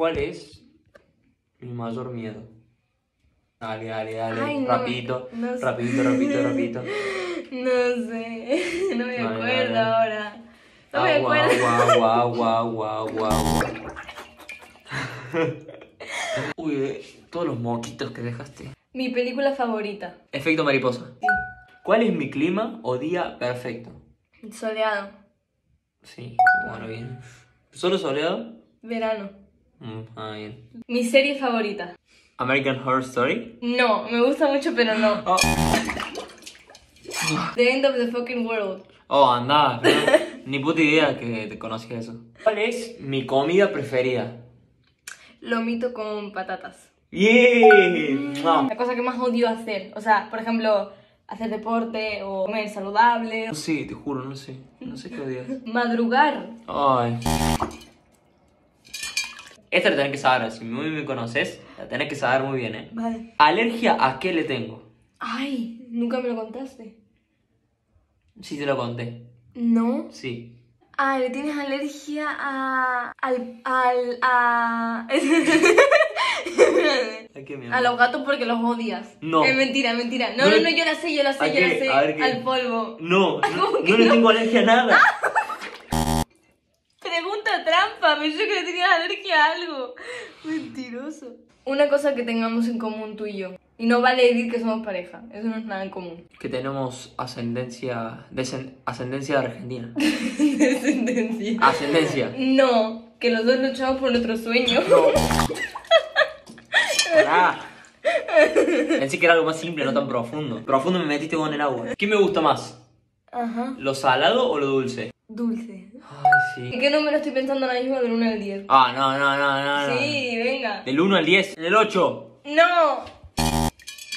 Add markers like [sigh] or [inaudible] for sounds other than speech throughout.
¿Cuál es mi mayor miedo? Dale, dale, dale. Ay, no, rapidito, no sé. rapidito, rapidito, rapidito. [laughs] No sé, [laughs] no me acuerdo vale. ahora. No me Agua, acuerdo. agua, [laughs] agua, agua, agua, agua. Uy, eh, todos los moquitos que dejaste. Mi película favorita. Efecto mariposa. Sí. ¿Cuál es mi clima o día perfecto? Soleado. Sí, bueno, bien. ¿Solo soleado? Verano. Mm, ah, bien. Mi serie favorita. American Horror Story. No, me gusta mucho, pero no. Oh, The End of the Fucking World. oh anda, ¿no? [laughs] ni puta idea que te conocía eso. ¿Cuál es mi comida preferida? Lomito con patatas. ¡Bien! La cosa que más odio hacer. O sea, por ejemplo, hacer deporte o comer saludable. No sé, te juro, no sé. No sé qué odias. Madrugar. Ay. Esta la tenés que saber, si muy me conoces, la tenés que saber muy bien, ¿eh? Vale. ¿Alergia a qué le tengo? Ay, nunca me lo contaste. Sí, te lo conté. No. Sí. Ah, le tienes alergia a. al. al. a. [laughs] ¿A qué, a los gatos porque los odias. No. Es mentira, mentira. No, No no, no, yo la sé, yo la sé, ¿A yo qué? la sé. Al polvo. No, [laughs] no, ¿Cómo que no le no? tengo alergia a nada. [laughs] Pregunta trampa, pensé que le tenías alergia a algo. Mentiroso. Una cosa que tengamos en común tú y yo. Y no vale decir que somos pareja. Eso no es nada en común. Que tenemos ascendencia. desen- ascendencia de Argentina. [laughs] Descendencia. Ascendencia. No, que los dos luchamos por nuestro sueño. Pará. Pensé que era algo más simple, no tan profundo. Profundo me metiste con el agua. ¿Qué me gusta más? Ajá. ¿Lo salado o lo dulce? Dulce. Ay, ¿En sí. qué número estoy pensando ahora mismo del 1 al 10? Ah, no, no, no, no. no. Sí, venga. Del 1 al 10. En el 8. No.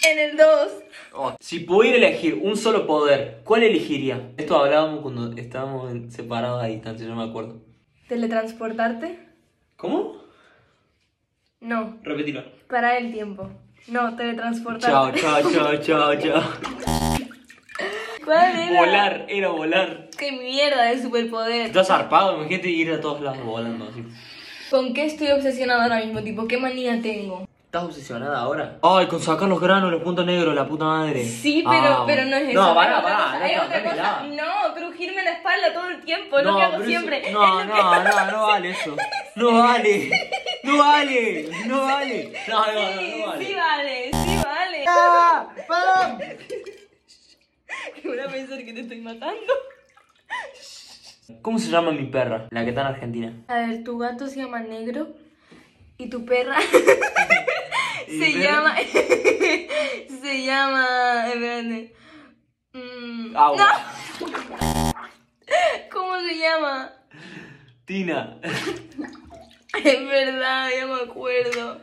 En el 2. Oh, Si pudiera elegir un solo poder, ¿cuál elegiría? Esto hablábamos cuando estábamos en- separados a distancia, yo me acuerdo. ¿Teletransportarte? ¿Cómo? No. Repetilo. Parar el tiempo. No, teletransportarte. Chao, chao, chao, [laughs] chao, chao. ¿Cuál era? Volar, era volar. ¡Qué mierda de superpoder! Estás zarpado, imagínate ir a todos lados volando así. ¿Con qué estoy obsesionada ahora mismo? Tipo, ¿qué manía tengo? ¿Estás obsesionada ahora? Ay, con sacar los granos, los puntos negros, la puta madre. Sí, pero, Ah, pero no es eso. No, pará, cosa, no, hay no, otra cosa. No, crujirme la espalda todo el tiempo, es lo que hago eso- siempre. No, es lo no, que- no, no vale eso. No vale. [laughs] No vale. No vale. No, no, no, no vale. sí vale, sí vale. ¡Ah! ¡Pam! [laughs] Que van a pensar que te estoy matando. ¿Cómo se llama mi perra? La que está en Argentina. A ver, tu gato se llama Negro y tu perra [laughs] ¿Y se perra? llama... [laughs] se llama... Espérate. Mm, Agua. ¿Cómo se llama? Tina. Es verdad, ya me acuerdo.